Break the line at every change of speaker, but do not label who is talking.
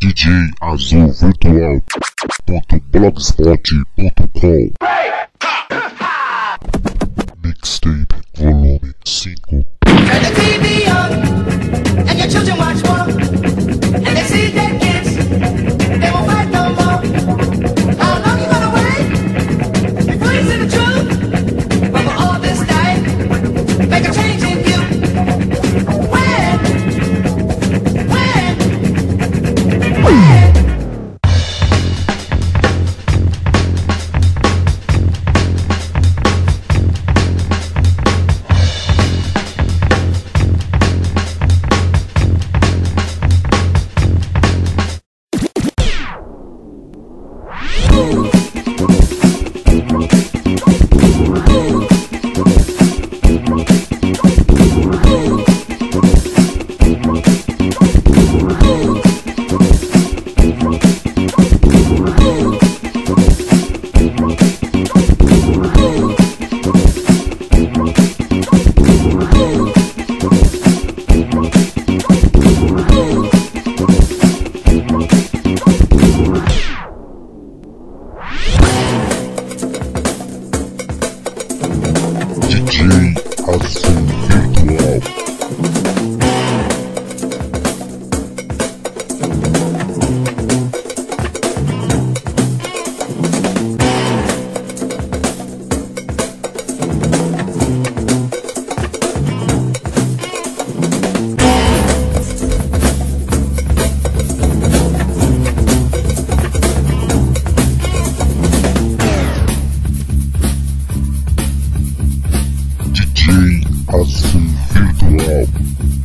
DJ Azul Virtual. Acesse www.djazulvirtual.blogspot.com
make a change.
DJ Hudson Virtual. assim virtual.